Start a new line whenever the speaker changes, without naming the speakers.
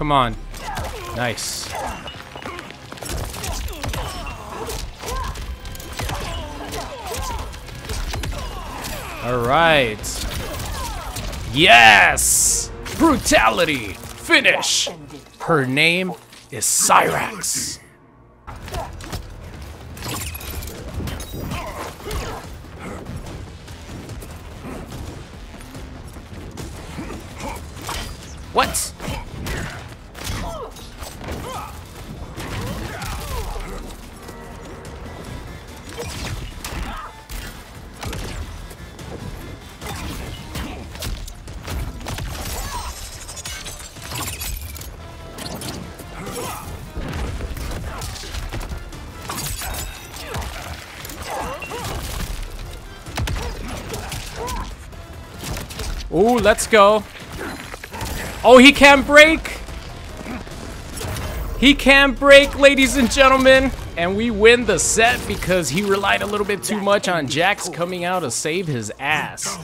Come on. Nice. All right. Yes! Brutality! Finish! Her name is Cyrax. What? Ooh, let's go. Oh, he can't break. He can't break, ladies and gentlemen. And we win the set because he relied a little bit too much on Jax coming out to save his ass.